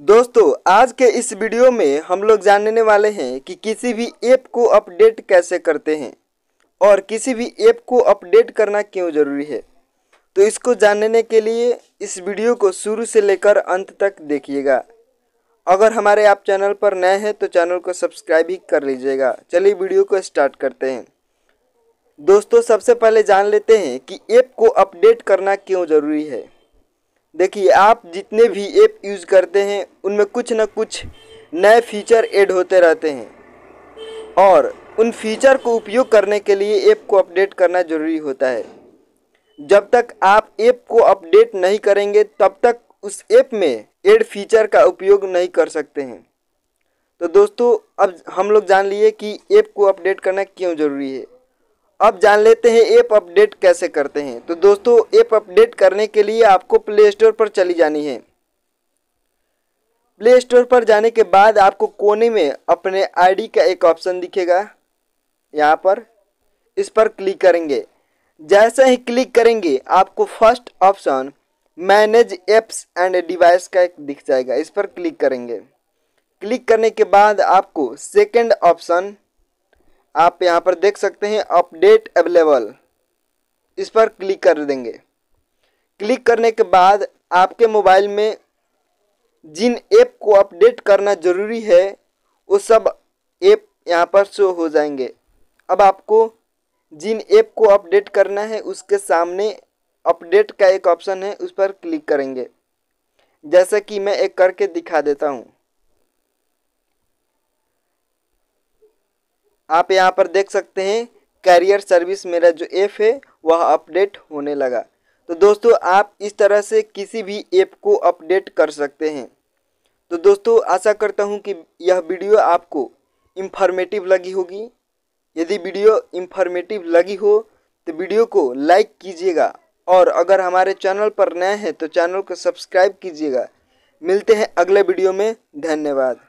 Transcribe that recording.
दोस्तों, आज के इस वीडियो में हम लोग जानने वाले हैं कि किसी भी ऐप को अपडेट कैसे करते हैं और किसी भी ऐप को अपडेट करना क्यों ज़रूरी है। तो इसको जानने के लिए इस वीडियो को शुरू से लेकर अंत तक देखिएगा। अगर हमारे आप चैनल पर नए हैं तो चैनल को सब्सक्राइब ही कर लीजिएगा। चलिए वीडियो को स्टार्ट करते हैं। दोस्तों, सबसे पहले जान लेते हैं कि ऐप को अपडेट करना क्यों ज़रूरी है। देखिए, आप जितने भी ऐप यूज़ करते हैं, उनमें कुछ ना कुछ नए फीचर ऐड होते रहते हैं। और उन फीचर को उपयोग करने के लिए ऐप को अपडेट करना ज़रूरी होता है। जब तक आप ऐप को अपडेट नहीं करेंगे, तब तक उस ऐप में एड फीचर का उपयोग नहीं कर सकते हैं। तो दोस्तों, अब हम लोग जान लिए कि ऐप को अपडेट करना क्यों ज़रूरी है। अब जान लेते हैं ऐप अपडेट कैसे करते हैं। तो दोस्तों, ऐप अपडेट करने के लिए आपको प्ले स्टोर पर चली जानी है। प्ले स्टोर पर जाने के बाद आपको कोने में अपने आईडी का एक ऑप्शन दिखेगा। यहाँ पर इस पर क्लिक करेंगे। जैसे ही क्लिक करेंगे, आपको first option manage apps and device का एक दिख जाएगा। इस पर क्लिक करेंगे। क्लिक करने के बाद आपको सेकंड ऑप्शन आप यहाँ पर देख सकते हैं अपडेट अवेलेबल इस पर क्लिक कर देंगे। क्लिक करने के बाद आपके मोबाइल में जिन ऐप को अपडेट करना ज़रूरी है, वो सब ऐप यहाँ पर शो हो जाएँगे। अब आपको जिन ऐप को अपडेट करना है, उसके सामने अपडेट का एक ऑप्शन है, उस पर क्लिक करेंगे। जैसा कि मैं एक करके दिखा देता हूँ। आप यहाँ पर देख सकते हैं कैरियर सर्विस मेरा जो ऐप है, वह अपडेट होने लगा। तो दोस्तों, आप इस तरह से किसी भी ऐप को अपडेट कर सकते हैं। तो दोस्तों, आशा करता हूँ कि यह वीडियो आपको इन्फॉर्मेटिव लगी होगी। यदि वीडियो इन्फॉर्मेटिव लगी हो तो वीडियो को लाइक कीजिएगा और अगर हमारे चैनल पर नए हैं तो चैनल को सब्सक्राइब कीजिएगा। मिलते हैं अगले वीडियो में। धन्यवाद।